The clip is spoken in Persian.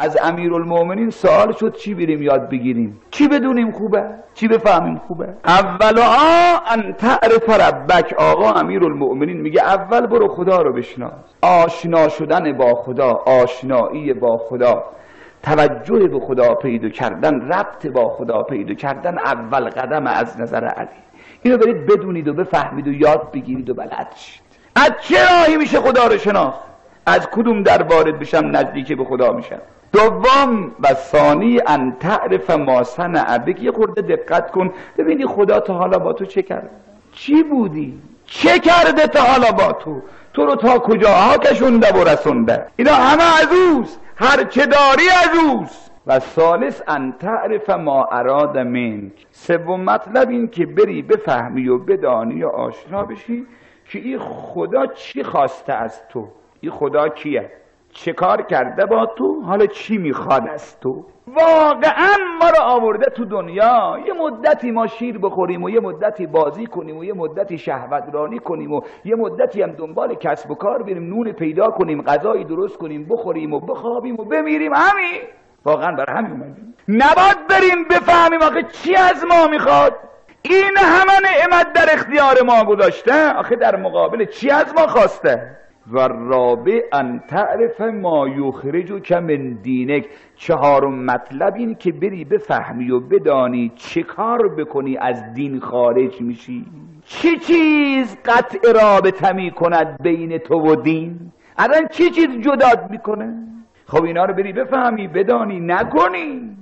از امیرالمؤمنین سوال شد چی بریم یاد بگیریم؟ چی بدونیم خوبه؟ چی بفهمیم خوبه؟ اول ان تعرف ربک. آقا امیرالمؤمنین میگه اول برو خدا رو بشناس. آشنا شدن با خدا آشنایی با خدا. توجه به خدا پیدا کردن ربط با خدا پیدا کردن اول قدم از نظر علی. اینو برید بدونید و بفهمید و یاد بگیرید و بلد شید. از چه راهی میشه خدا رو شناخت از کدوم در وارد بشم نزدیک به خدا میشم؟ دوم و ثانی ان تعرف ما صنع بک. یه خورده دقت کن. ببینی خدا تا حالا با تو چه کرد. چی بودی؟ چه کرده تا حالا با تو؟ تو رو تا کجاها کشونده و رسونده؟ اینا همه از اوست. هر چه داری از اوست. و ثالث ان تعرف ما اراد منک. سوم مطلب این که بری بفهمی و بدانی و آشنا بشی که این خدا چی خواسته از تو؟ این خدا کیه؟ چه کار کرده با تو؟ حالا چی می‌خواد از تو؟ واقعا ما رو آورده تو دنیا. یه مدتی ما شیر بخوریم و یه مدتی بازی کنیم و یه مدتی شهوت رانی کنیم و یه مدتی هم دنبال کسب و کار بریم نون پیدا کنیم غذایی درست کنیم بخوریم و بخوابیم و بمیریم. همین. واقعا برای همین اومدیم. نباید بریم بفهمیم آخه چی از ما می‌خواد؟ این همه نعمت در اختیار ما گذاشته. آخه در مقابل چی از ما خواسته؟ و رابع ان تعرف ما یخرج که من دینک. چهارم مطلب این که بری بفهمی و بدانی چه کار بکنی از دین خارج میشی. چه چیز قطع رابطه می کند بین تو و دین؟ الان چه چیز جداد می‌کنه؟ خب اینا رو بری بفهمی بدانی نکنی.